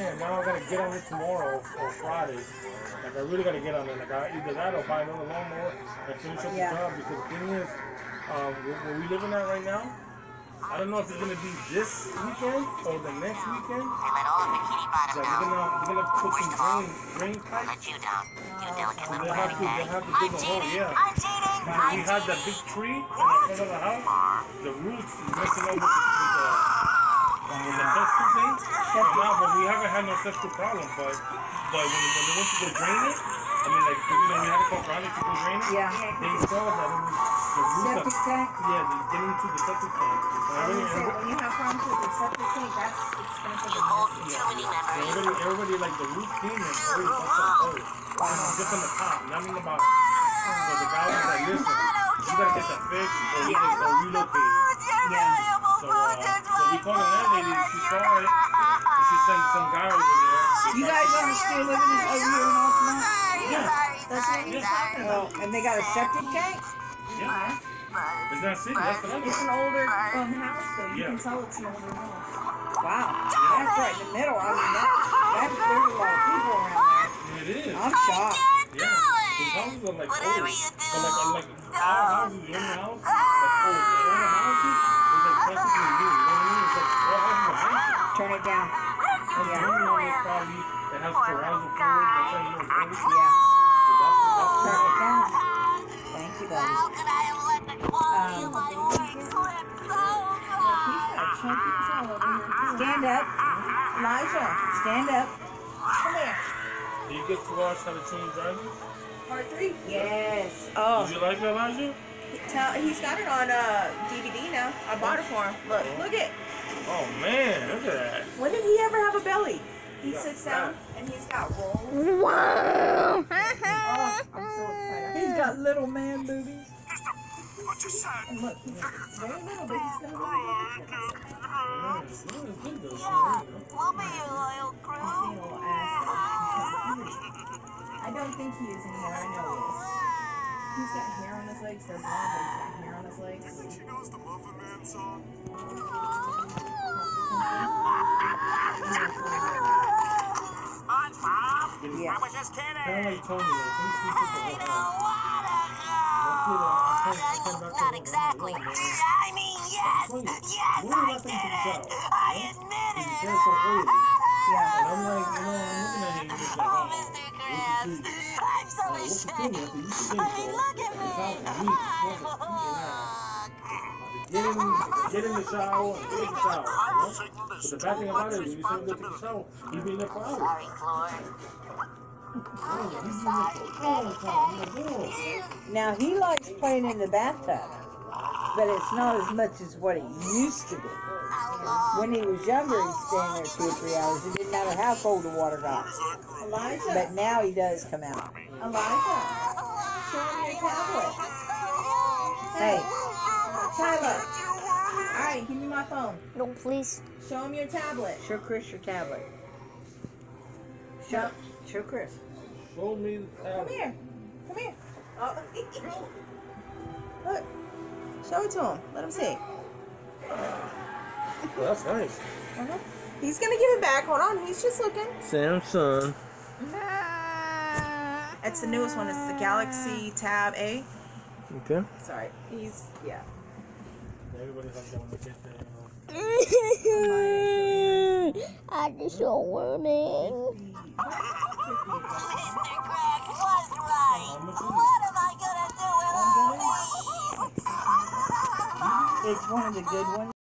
man, now I gotta get on it tomorrow or Friday. Like I really gotta get on it. Like I, either that or buy another lawnmower and finish up Yeah. the job. Because the thing is, um, where, where we living at right now, I don't know if it's gonna be this weekend or the next weekend. I let all of Bikini Bottom Like know. we're gonna we're gonna put some drain drain pipes. let you down. You delicate little they have to they have to dig a hole. Yeah. I'm cheating. And we had that big tree in the front of the house. The roots messing up with the, with the, with the cesspit thing. So now, but we haven't had no cesspit problem. But but when, when they went to go drain it, I mean like you know we had to call Granny to go drain it. Yeah. They saw that it was the roots. Septic that- tank? Yeah, they get into the septic tank. Oh, and I was everybody, gonna say, when you have problems with the septic tank, that's expensive. You hold and too many so memories. everybody, everybody like the roof came and everybody busted a hole. Wow. Just on the top, not in the bottom. So the guy was like, listen, you gotta get that fixed or we can or relocate. We called the landlady, she saw it, and she sent some guy over there. You guys are still living in over here in Altamont? Yeah, That's what he's talking about. And they got a septic tank? yeah. It's not city, that's what I It's an older um, house, though. You Yeah. can tell it's an older house. Wow. That's right in the middle. I mean, that, that, there's a lot of people around It is. I'm shocked. Yeah. The houses are like Whatever old. you But like, like our houses, house that's old. Houses is like practically new. You know what I mean? It's like all houses are ancient. Turn it down. And the only one is probably that has terrazzo floors. That's how you know it's. So Yeah. that's, that's Turn it down. Thank you, buddy. How could I have let the quality Um, of my work slip so He's got a chunky tail over here, too. Stand up. Elijah, stand up. Come here. Do you get to watch how to change drivers? Part three? Yes. Oh, Did you like it, Elijah? tell, he's got it on uh, DVD now. I bought it for him. Look, look it. Oh man, look at that. When did he ever have a belly? He Yeah, sits fat. down and he's got rolls. Wow. Oh, I'm so excited. He's got little man boobies. And look, he's very little, but he's got a little. Yeah, it's good, it's good though. Yeah, You know? we'll be your loyal crew. being a little ass. I don't think he is anymore. I know he is. He's got hair on his legs. They're blonde, but he's got hair on his legs. She knows the Muffin Man song. SpongeBob, Yeah. I was just Kind of kidding. like Tony, like, he sleeps with the I don't house. wanna That's it, I- I come- I go. come back to Not exactly. I mean, yes, yes, I did last time you took a it. shower? I admit it. you said so early. Yeah. And I'm like, you know, I'm looking at him, like, Oh, oh, Mr. Krabs, the tea? I'm so Oh, what's the tea, man? ashamed. You stink, I mean, look at me. for weeks, sweating, Get in, get in the shower, and get in the shower. You know? But the bad thing about it is you say go take a shower, you be in there for hours. Sorry, Floor. Oh, he's been there for a long time. I'm like, whoa. Now he likes playing in the bathtub, but it's not as much as what it used to be. When he was younger, he'd stay in there two or three hours. It didn't matter how cold the water got. Elijah. But now he does come out. Elijah. Show him your tablet. Hey, Tyler. All right, give me my phone. No, please. Show him your tablet. show Chris your tablet. Show, show Chris. Show me the tablet. Come here. Come here. Oh. Look. Show it to him. Let him see. Well, that's nice. Uh-huh. He's gonna give it back. Hold on. He's just looking. Samsung. It's the newest one. It's the Galaxy Tab A. Okay. Sorry. He's yeah. Everybody has one to get there, you know. I just so warning. Mr. It's one of the good ones.